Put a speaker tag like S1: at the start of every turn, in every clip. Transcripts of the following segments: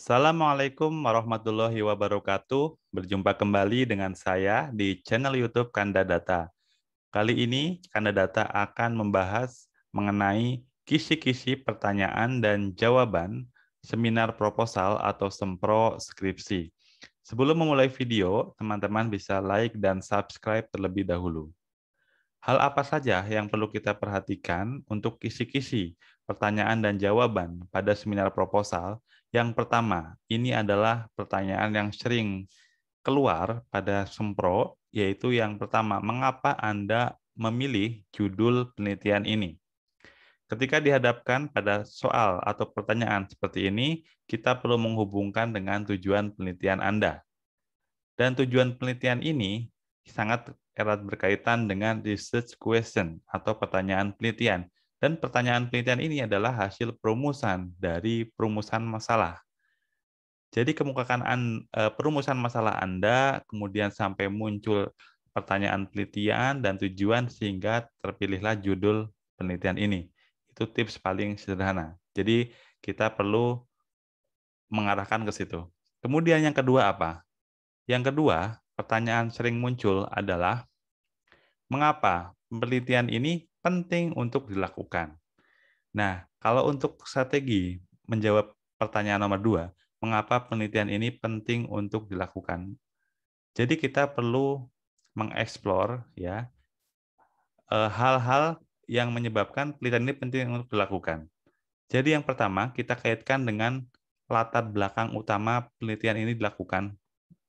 S1: Assalamualaikum warahmatullahi wabarakatuh. Berjumpa kembali dengan saya di channel YouTube Kanda Data. Kali ini Kanda Data akan membahas mengenai kisi-kisi pertanyaan dan jawaban seminar proposal atau sempro skripsi. Sebelum memulai video, teman-teman bisa like dan subscribe terlebih dahulu. Hal apa saja yang perlu kita perhatikan untuk kisi-kisi pertanyaan dan jawaban pada seminar proposal yang pertama, ini adalah pertanyaan yang sering keluar pada Sempro, yaitu yang pertama, mengapa Anda memilih judul penelitian ini? Ketika dihadapkan pada soal atau pertanyaan seperti ini, kita perlu menghubungkan dengan tujuan penelitian Anda. Dan tujuan penelitian ini sangat erat berkaitan dengan research question atau pertanyaan penelitian dan pertanyaan penelitian ini adalah hasil perumusan dari perumusan masalah. Jadi kemukakan eh, perumusan masalah Anda, kemudian sampai muncul pertanyaan penelitian dan tujuan sehingga terpilihlah judul penelitian ini. Itu tips paling sederhana. Jadi kita perlu mengarahkan ke situ. Kemudian yang kedua apa? Yang kedua, pertanyaan sering muncul adalah mengapa penelitian ini penting untuk dilakukan. Nah, kalau untuk strategi menjawab pertanyaan nomor dua, mengapa penelitian ini penting untuk dilakukan? Jadi kita perlu mengeksplor ya eh, hal-hal yang menyebabkan penelitian ini penting untuk dilakukan. Jadi yang pertama kita kaitkan dengan latar belakang utama penelitian ini dilakukan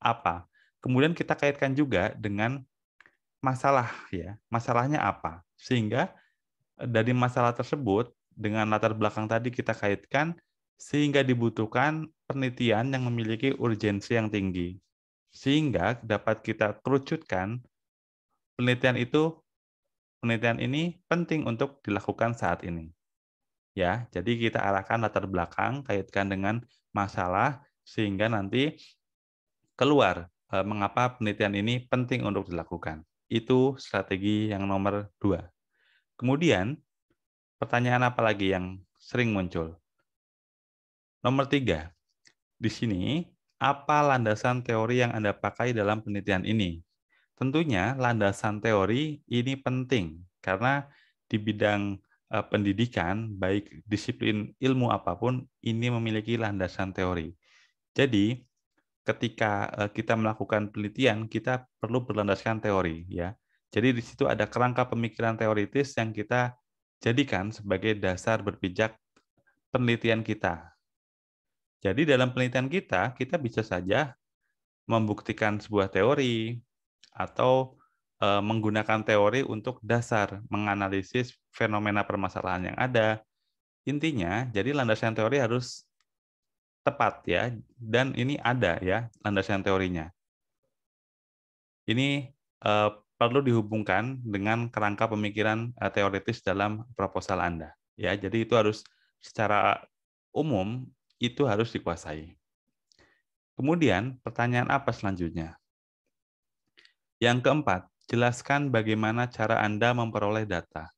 S1: apa. Kemudian kita kaitkan juga dengan masalah ya. Masalahnya apa? Sehingga eh, dari masalah tersebut dengan latar belakang tadi kita kaitkan sehingga dibutuhkan penelitian yang memiliki urgensi yang tinggi. Sehingga dapat kita kerucutkan penelitian itu penelitian ini penting untuk dilakukan saat ini. Ya, jadi kita arahkan latar belakang kaitkan dengan masalah sehingga nanti keluar eh, mengapa penelitian ini penting untuk dilakukan. Itu strategi yang nomor dua. Kemudian, pertanyaan apa lagi yang sering muncul? Nomor tiga, di sini, apa landasan teori yang Anda pakai dalam penelitian ini? Tentunya landasan teori ini penting karena di bidang eh, pendidikan, baik disiplin ilmu apa pun, ini memiliki landasan teori. Jadi, ketika eh, kita melakukan penelitian kita perlu berlandaskan teori ya. Jadi di situ ada kerangka pemikiran teoritis yang kita jadikan sebagai dasar berpijak penelitian kita. Jadi dalam penelitian kita kita bisa saja membuktikan sebuah teori atau eh, menggunakan teori untuk dasar menganalisis fenomena permasalahan yang ada. Intinya, jadi landasan teori harus tepat ya dan ini ada ya landasan teorinya. Ini uh, perlu dihubungkan dengan kerangka pemikiran uh, teoritis dalam proposal Anda ya. Jadi itu harus secara umum itu harus dikuasai. Kemudian pertanyaan apa selanjutnya? Yang keempat, jelaskan bagaimana cara Anda memperoleh data.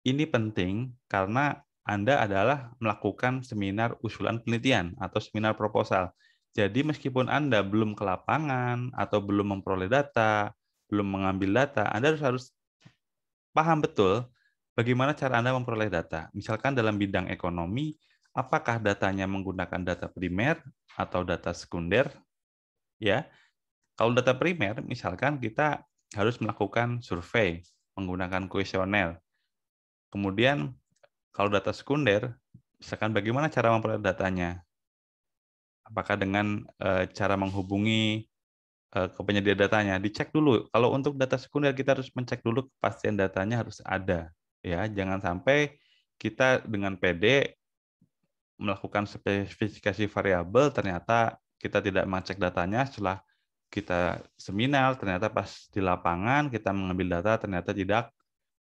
S1: Ini penting karena anda adalah melakukan seminar usulan penelitian atau seminar proposal. Jadi meskipun Anda belum ke lapangan atau belum memperoleh data, belum mengambil data, Anda harus harus paham betul bagaimana cara Anda memperoleh data. Misalkan dalam bidang ekonomi, apakah datanya menggunakan data primer atau data sekunder? Ya. Kalau data primer, misalkan kita harus melakukan survei menggunakan kuesioner. Kemudian kalau data sekunder, misalkan bagaimana cara memperoleh datanya? Apakah dengan e, cara menghubungi e, ke penyedia datanya? Dicek dulu. Kalau untuk data sekunder kita harus mencek dulu kepastian datanya harus ada. Ya, jangan sampai kita dengan PD melakukan spesifikasi variabel ternyata kita tidak mengecek datanya setelah kita seminar ternyata pas di lapangan kita mengambil data ternyata tidak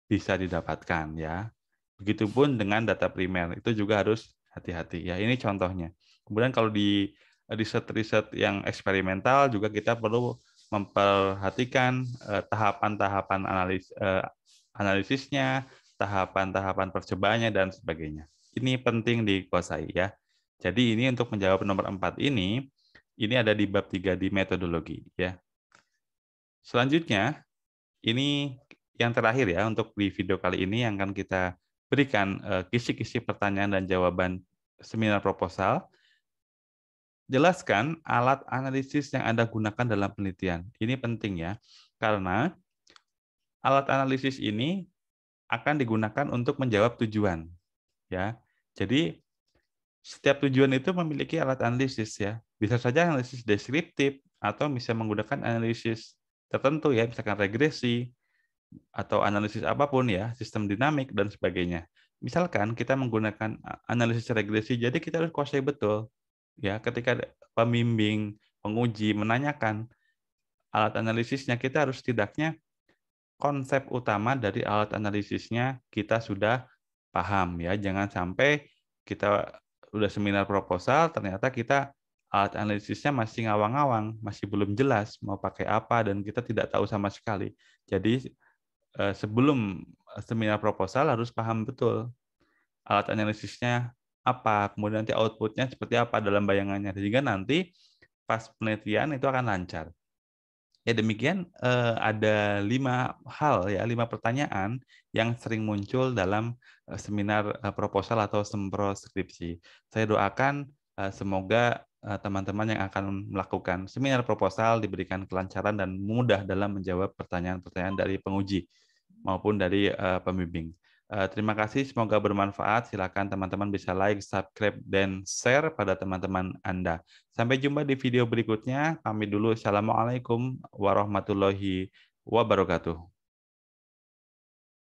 S1: bisa didapatkan ya Begitupun dengan data primer, itu juga harus hati-hati. Ya, ini contohnya. Kemudian kalau di riset-riset yang eksperimental juga kita perlu memperhatikan eh, tahapan-tahapan analis eh, analisisnya, tahapan-tahapan percobaannya dan sebagainya. Ini penting dikuasai ya. Jadi ini untuk menjawab nomor 4 ini, ini ada di bab 3 di metodologi. ya. Selanjutnya, ini yang terakhir ya untuk di video kali ini yang akan kita berikan eh, kisi-kisi pertanyaan dan jawaban seminar proposal. Jelaskan alat analisis yang Anda gunakan dalam penelitian. Ini penting ya, karena alat analisis ini akan digunakan untuk menjawab tujuan. Ya, jadi setiap tujuan itu memiliki alat analisis ya. Bisa saja analisis deskriptif atau bisa menggunakan analisis tertentu ya, misalkan regresi atau analisis apa pun ya, sistem dinamik dan sebagainya. Misalkan kita menggunakan analisis regresi, jadi kita harus kuasai betul ya ketika pembimbing, penguji menanyakan alat analisisnya, kita harus setidaknya konsep utama dari alat analisisnya kita sudah paham ya. Jangan sampai kita udah seminar proposal ternyata kita alat analisisnya masih ngawang-ngawang, masih belum jelas mau pakai apa dan kita tidak tahu sama sekali. Jadi sebelum seminar proposal harus paham betul alat analisisnya apa, kemudian nanti outputnya seperti apa dalam bayangannya, sehingga nanti pas penelitian itu akan lancar. Ya demikian eh, ada lima hal ya lima pertanyaan yang sering muncul dalam eh, seminar eh, proposal atau sempro skripsi. Saya doakan semoga teman-teman yang akan melakukan seminar proposal diberikan kelancaran dan mudah dalam menjawab pertanyaan-pertanyaan dari penguji maupun dari pembimbing. Terima kasih, semoga bermanfaat. Silakan teman-teman bisa like, subscribe, dan share pada teman-teman Anda. Sampai jumpa di video berikutnya. Kami dulu. Assalamualaikum warahmatullahi wabarakatuh.